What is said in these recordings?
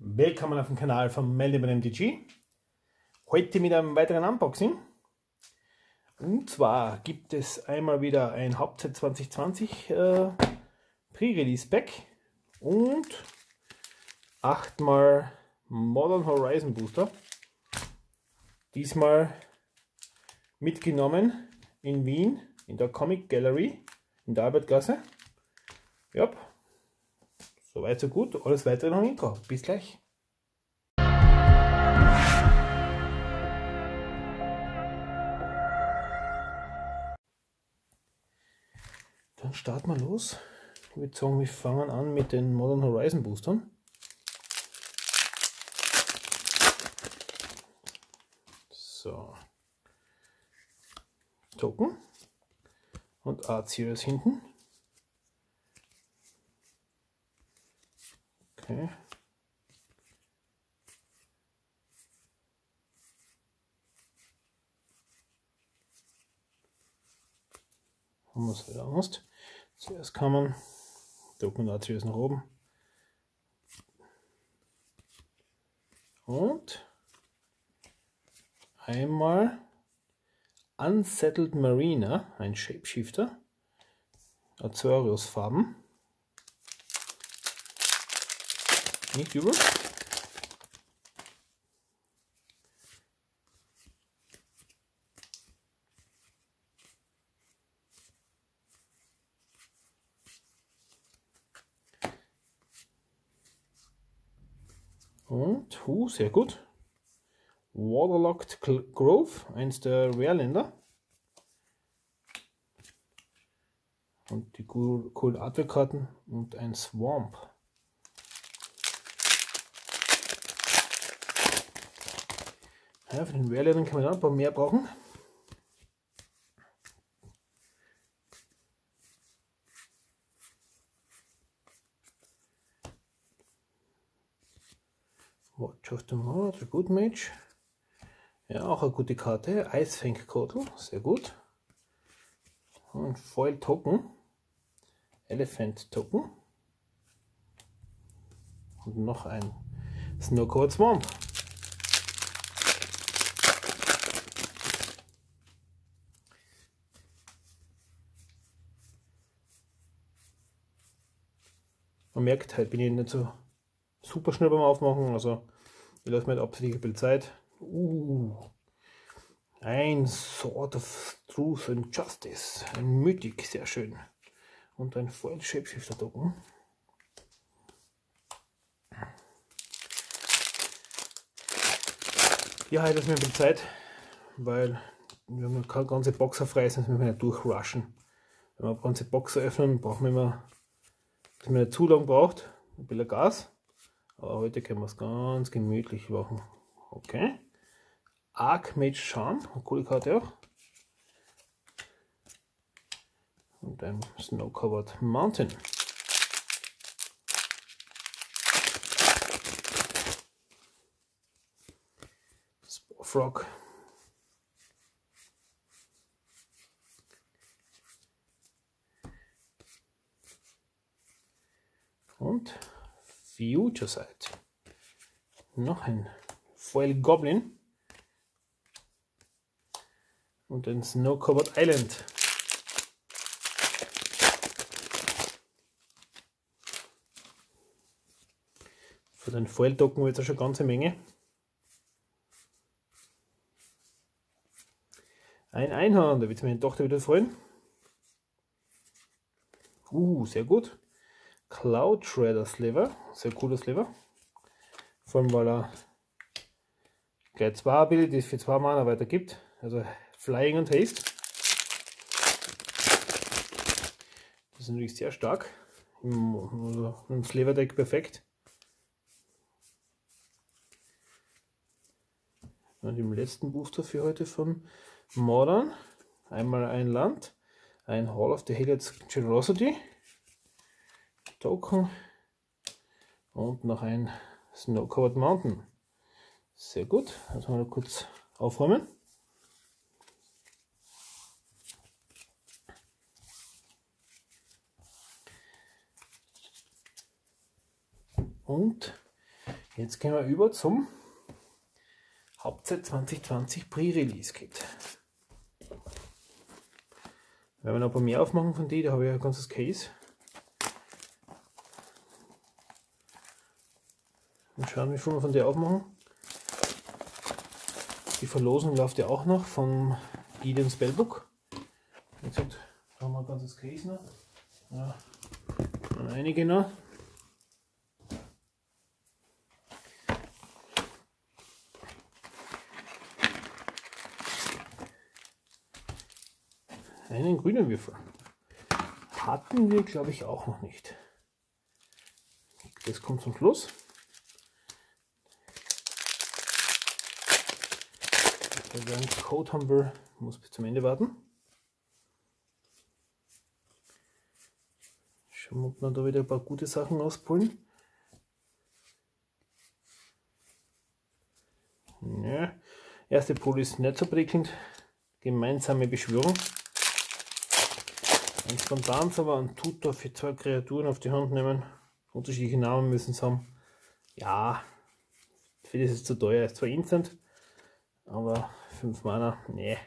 Willkommen auf dem Kanal von Melde bei MDG. Heute mit einem weiteren Unboxing. Und zwar gibt es einmal wieder ein Hauptzeit 2020 äh, Pre-Release Pack und achtmal Modern Horizon Booster. Diesmal mitgenommen in Wien in der Comic Gallery in der Arbeitgasse. Ja, soweit so gut. Alles weitere noch im Intro. Bis gleich. Dann starten wir los. Ich würde sagen, wir fangen an mit den Modern Horizon Boostern. So. Token und A-Series hinten. Okay. Haben wir es wieder Angst. Zuerst kann man Token A-Series nach oben. Und einmal Unsettled Marina, ein Shapeshifter, Azorius Farben. Nicht übel. Und, uh, sehr gut. Waterlocked Grove, eins der Rare-Länder. Und die coolen Artwork-Karten und ein Swamp. Ja, für den Rare-Ländern kann man dann ein paar mehr brauchen. Watch of the Mode, Good Mage. Ja, auch eine gute Karte. Eisfang Kotel, sehr gut. Und Foil Token. Elephant Token. Und noch ein Snowcoat Swamp. Man merkt halt, bin ich nicht so super schnell beim Aufmachen, also ich lasse mir halt absichtlich Zeit. Uh, ein Sword of Truth and Justice. Ein Mythic, sehr schön. Und ein Foil Shapeshifter Token. Ja, heute ist mir ein Zeit, weil wir haben keine ganze Box aufreißen, das müssen wir nicht durchrushen. Wenn wir eine ganze Box öffnen, brauchen wir immer, dass man nicht zu lang braucht, ein bisschen Gas. Aber heute können wir es ganz gemütlich machen. Okay. Archmage Charm, eine coole Karte auch. Und ein Snow Covered Mountain. Frog. Und Future Side. Noch ein Foil Goblin. Und ein Snow Covered Island. Für den Foil Token wird es schon ganze Menge. Ein Einhorn, da wird meine Tochter wieder freuen. Uh, sehr gut. Cloud Shredder Sliver, sehr cooles Sliver. Vor allem, weil er gleich zwei Abilities für zwei Mana weitergibt. Also Flying und Haste. Das ist natürlich sehr stark. Im, also im Sliver Deck perfekt. Und im letzten Booster für heute von Modern. Einmal ein Land, ein Hall of the Helios Generosity Token und noch ein Snow Covered Mountain. Sehr gut, also mal kurz aufräumen. Und Jetzt gehen wir über zum Hauptzeit 2020 Pre-Release Kit. Wenn wir noch ein paar mehr aufmachen von die, da habe ich ein ganzes Case. Schauen, wie viel wir von der aufmachen. Die Verlosung läuft ja auch noch vom Gideon Spellbook. Da haben wir ein ganzes Case noch. Ja, einige noch. Einen grünen Würfel. Hatten wir, glaube ich, auch noch nicht. Das kommt zum Schluss. Der Code Humble muss bis zum Ende warten. Wir, ob wir da wieder ein paar gute Sachen auspullen. Ja, erste Pull ist nicht so prickelnd. Gemeinsame Beschwörung. Ein spontan aber ein Tutor für zwei Kreaturen auf die Hand nehmen. Unterschiedliche Namen müssen es haben. Ja, für das ist zu teuer. Ist zwar instant, aber 5 Mana, nee.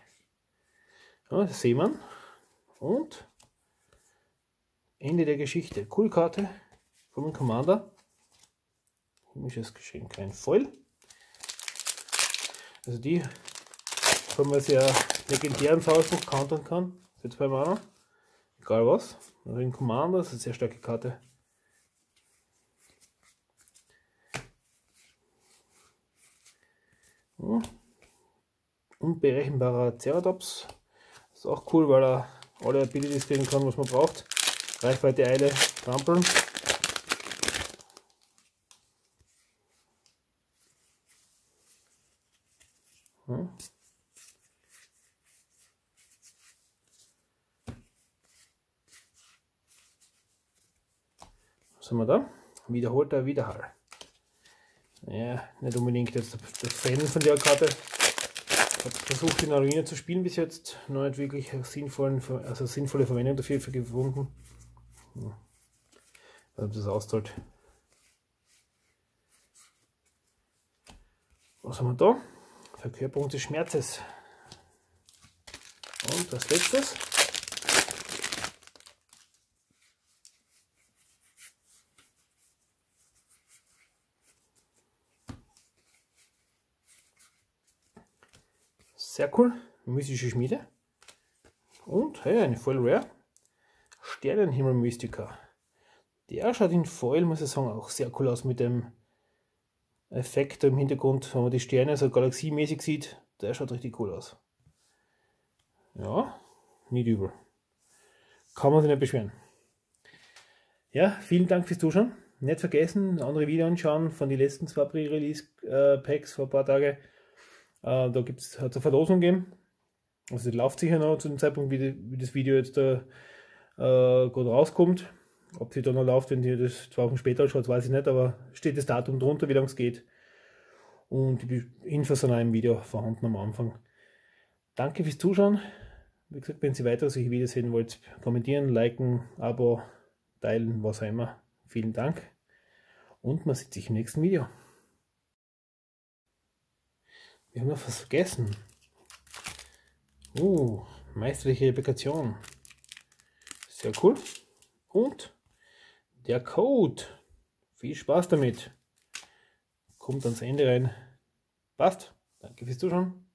Ja, das sehen wir. Und Ende der Geschichte. Cool Karte vom Commander. Himmlisches Geschenk, kein Voll. Also die, wenn man sehr legendären Zauberspruch countern kann, für 2 Mana. Egal was. Also in Commander ist eine sehr starke Karte. Ja. Unberechenbarer Ceratops. Ist auch cool, weil er alle Abilities kriegen kann, was man braucht. Reichweite, Eile, Trampeln. Ja. sind wir da? Wiederholter Widerhall. Ja, nicht unbedingt jetzt der Fan von der Karte. Ich habe versucht, in Arena zu spielen bis jetzt. Noch nicht wirklich sinnvollen, also sinnvolle Verwendung dafür gefunden. Ja. Ob das auszahlt. Was haben wir da? Verkörperung des Schmerzes. Und das letztes. Sehr cool. Mystische Schmiede. Und hey, eine Foil Rare. Sternenhimmel Mystica. Der schaut in Foil, muss ich sagen, auch sehr cool aus mit dem Effekt im Hintergrund, wenn man die Sterne so galaxiemäßig sieht. Der schaut richtig cool aus. Ja, nicht übel. Kann man sich nicht beschweren. Ja, vielen Dank fürs Zuschauen. Nicht vergessen, andere Videos anschauen von den letzten zwei Pre-Release-Packs äh, vor ein paar Tagen. Äh, da gibt es eine Verlosung gegeben. Also die läuft sicher noch zu dem Zeitpunkt, wie, die, wie das Video jetzt da äh, gerade rauskommt. Ob sie da noch läuft, wenn ihr das zwei Wochen später schaut, weiß ich nicht, aber steht das Datum drunter, wie lange es geht. Und die Infos sind auch im Video vorhanden am Anfang. Danke fürs Zuschauen. Wie gesagt, wenn ihr weitere solche Videos sehen wollt, kommentieren, liken, Abo, teilen, was auch immer. Vielen Dank und man sieht sich im nächsten Video. Wir haben noch was vergessen. Uh, meisterliche Replikation. Sehr cool. Und der Code. Viel Spaß damit. Kommt ans Ende rein. Passt. Danke fürs Zuschauen.